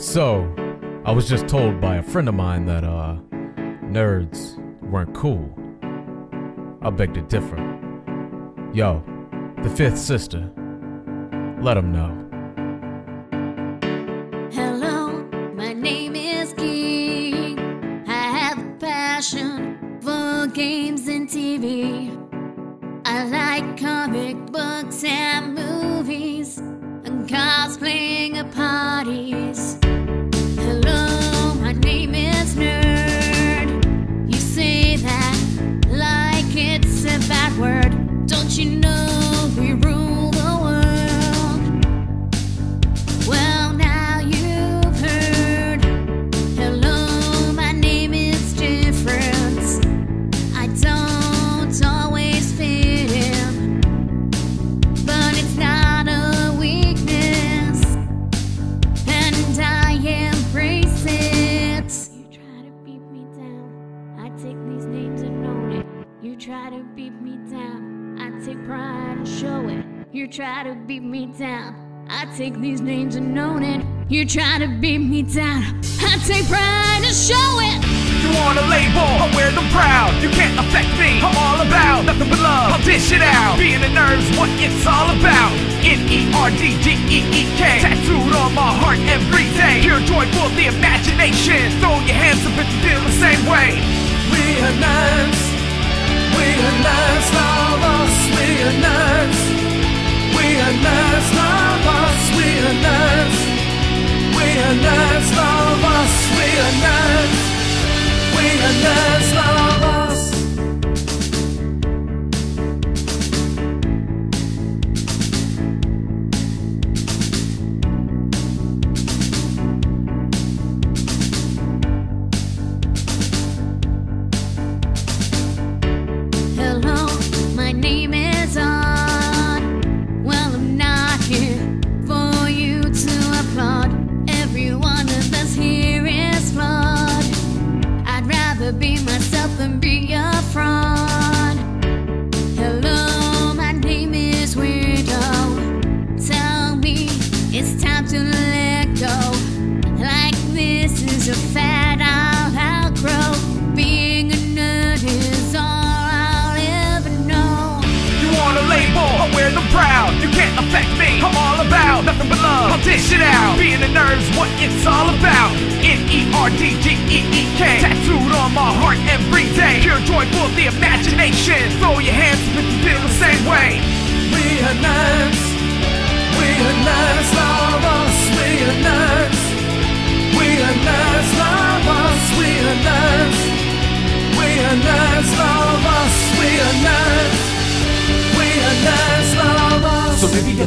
So, I was just told by a friend of mine that, uh, nerds weren't cool. I beg to differ. Yo, the fifth sister, let them know. Hello, my name is King. I have a passion for games and TV. I like comic books and movies and cosplaying at parties. Try to beat me down, I take pride and show it. You try to beat me down. I take these names and own it. You try to beat me down. I take pride and show it. You want a label, I wear them proud. You can't affect me, I'm all about nothing but love. I'll dish it out. Being a nerd's what it's all about. N E R D D E E K. Tattooed on my heart every day. Pure joy for the imagination. Throw your hands up if you feel the same way. We are nerds. Nerds, love us. We what it's all about. N E R D D E E K. Tattooed on my heart every day. Pure joy for the imagination. Throw your hands up if you feel the same way. We are nerds. We are nerds,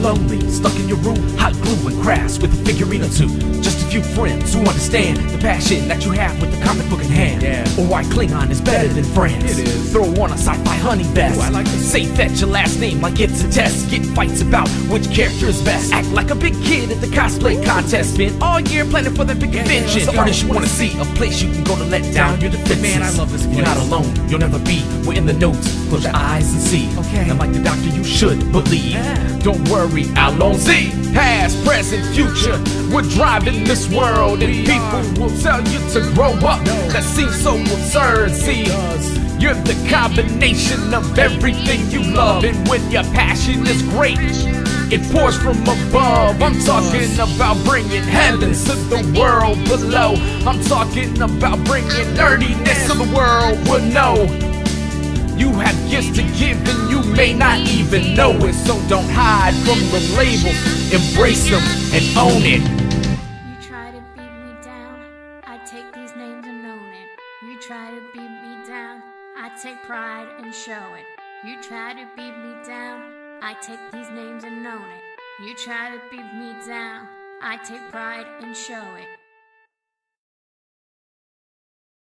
lonely, stuck in your room, hot glue and grass with a figurine or two. Just a few friends who understand the passion that you have with the comic book in hand. Yeah. Or why Klingon is better than France. It is. Throw on a sci-fi honey vest. Ooh, I like this. Say fetch your last name like it's a test. Get fights about which character is best. Act like a big kid at the cosplay contest. Spend all year planning for the big convention. let's The go. artist you wanna see, a place you can go to let down your defenses. Man, I love this You're not alone, you'll never be. We're in the notes. Close your eyes and see. Okay. And like the doctor, you should believe. Don't worry, Allons-y. Past, present, future. We're driving this world, and people will tell you to grow up. That seems so absurd. See, you're the combination of everything you love, and when your passion is great. It pours from above. I'm talking about bringing heaven to the world below. I'm talking about bringing nerdiness to the world will know. You have gifts to give may not even know it. So don't hide from the label. Embrace them and own it. You try to beat me down, I take these names and own it. You try to beat me down, I take pride and show it. You try to beat me down, I take these names and own it. You try to beat me down, I take pride and show it.